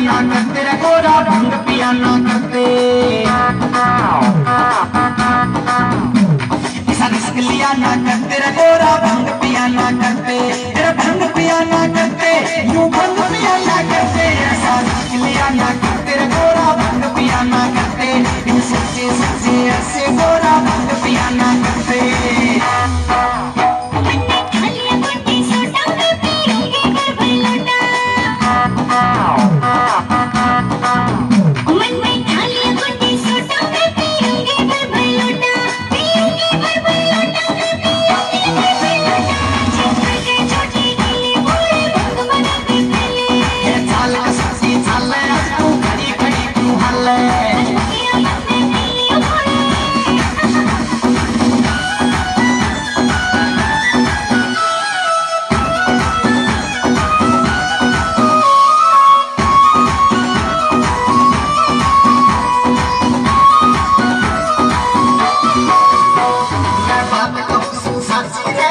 نہ کرتے رگورا بھنگ پیا نہ کرتے ایسا رسک لیا نہ کرتے رگورا بھنگ پیا نہ کرتے تیرا بھنگ پیا نہ کرتے یوں بھنگ پیا نہ کرتے ایسا رسک لیا نہ کرتے رگورا بھنگ پیا نہ کرتے یوں سچے سچے ایسے گورا بھنگ پیا نہ کرتے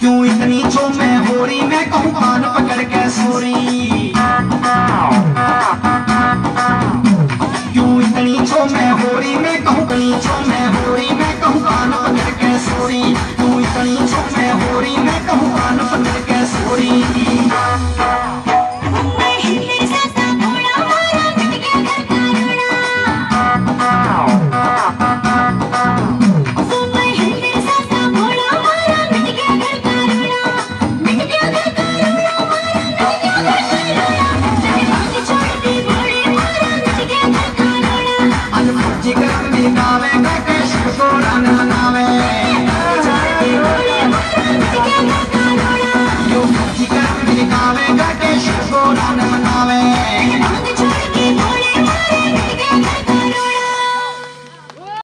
کیوں اتنی جو میں ہو رہی میں کہوں کان پکڑ کے سوری کیوں اتنی جو میں ہو رہی میں کہوں کنی جو میں ہو رہی میں کہوں کان پکڑ کے سوری کیوں اتنی جو میں ہو رہی میں کہوں کان پکڑ کے sorry Neka keša škoda na nave